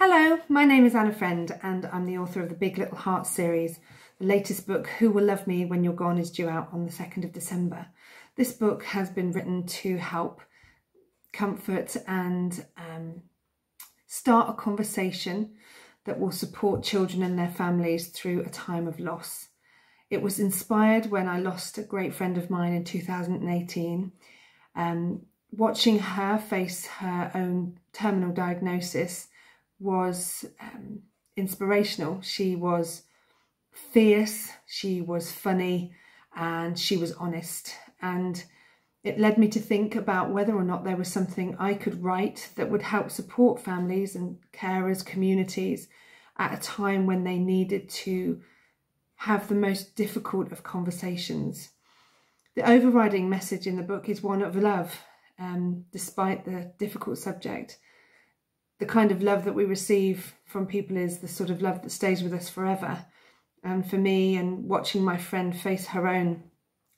Hello, my name is Anna Friend and I'm the author of the Big Little Hearts series. The latest book, Who Will Love Me When You're Gone, is due out on the 2nd of December. This book has been written to help comfort and um, start a conversation that will support children and their families through a time of loss. It was inspired when I lost a great friend of mine in 2018. Um, watching her face her own terminal diagnosis was um, inspirational. She was fierce, she was funny, and she was honest. And it led me to think about whether or not there was something I could write that would help support families and carers, communities at a time when they needed to have the most difficult of conversations. The overriding message in the book is one of love, um, despite the difficult subject the kind of love that we receive from people is the sort of love that stays with us forever. And for me, and watching my friend face her own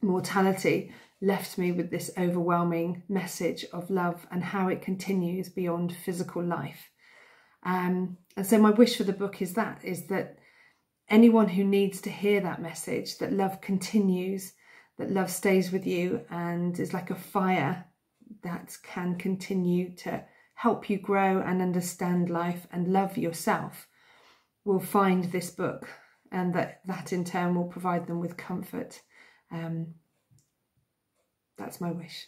mortality left me with this overwhelming message of love and how it continues beyond physical life. Um, and so my wish for the book is that, is that anyone who needs to hear that message, that love continues, that love stays with you and is like a fire that can continue to help you grow and understand life and love yourself will find this book and that that in turn will provide them with comfort. Um, that's my wish.